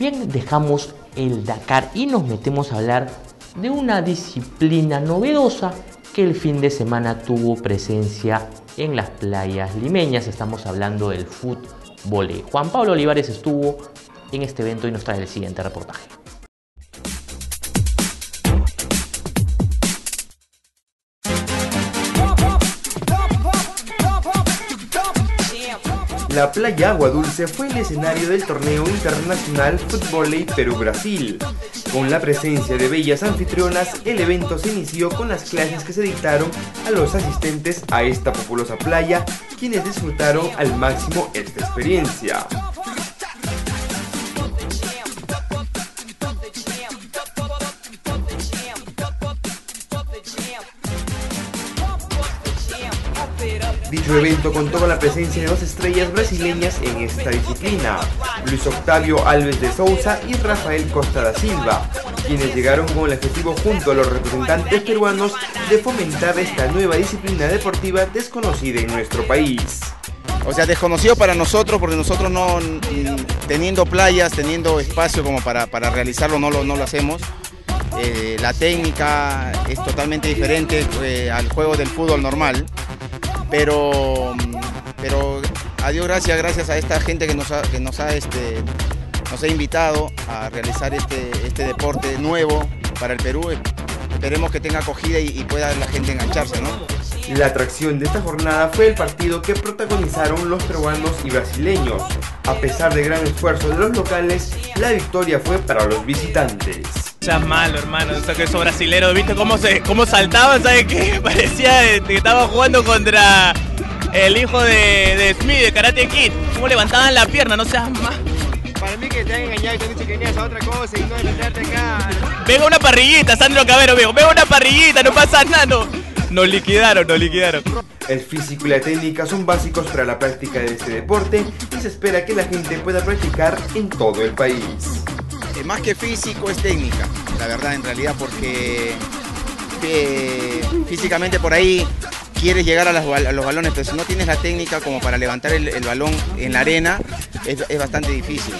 Bien, dejamos el Dakar y nos metemos a hablar de una disciplina novedosa que el fin de semana tuvo presencia en las playas limeñas. Estamos hablando del fútbol. Juan Pablo Olivares estuvo en este evento y nos trae el siguiente reportaje. La playa Agua Dulce fue el escenario del torneo internacional Fútbol Perú-Brasil. Con la presencia de bellas anfitrionas, el evento se inició con las clases que se dictaron a los asistentes a esta populosa playa, quienes disfrutaron al máximo esta experiencia. Dicho evento contó con la presencia de dos estrellas brasileñas en esta disciplina, Luis Octavio Alves de Souza y Rafael Costa da Silva, quienes llegaron con el objetivo junto a los representantes peruanos de fomentar esta nueva disciplina deportiva desconocida en nuestro país. O sea, desconocido para nosotros, porque nosotros no, teniendo playas, teniendo espacio como para, realizarlo, no lo, no lo hacemos. Eh, la técnica es totalmente diferente eh, al juego del fútbol normal pero, pero a Dios gracias, gracias a esta gente que nos ha, que nos ha, este, nos ha invitado a realizar este, este deporte nuevo para el Perú. Esperemos que tenga acogida y, pueda la gente engancharse, ¿no? La atracción de esta jornada fue el partido que protagonizaron los peruanos y brasileños. A pesar del gran esfuerzo de los locales, la victoria fue para los visitantes. Ya malo, hermano, eso que esos brasileros, ¿viste cómo se cómo saltaban? ¿Sabes qué? Parecía que estaba jugando contra el hijo de, de Smith, de Karate Kid. Cómo levantaban la pierna, no seas más. Para mí que te han engañado y te han dicho que venías a otra cosa y no de meterte acá. Venga una parrillita, Sandro Cabero, viejo. Venga una parrillita, no pasa nada. No. Nos liquidaron, nos liquidaron. El físico y la técnica son básicos para la práctica de este deporte y se espera que la gente pueda practicar en todo el país. Más que físico es técnica, la verdad, en realidad, porque eh, físicamente por ahí quieres llegar a, los balones, pero si no tienes la técnica como para levantar el, balón en la arena, es, bastante difícil.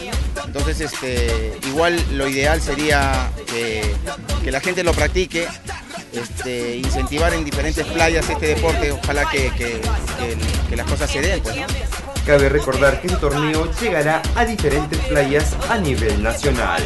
Entonces, este, igual lo ideal sería que, la gente lo practique, este, incentivar en diferentes playas este deporte, ojalá que, las cosas se den. Pues, Cabe recordar que el torneo llegará a diferentes playas a nivel nacional.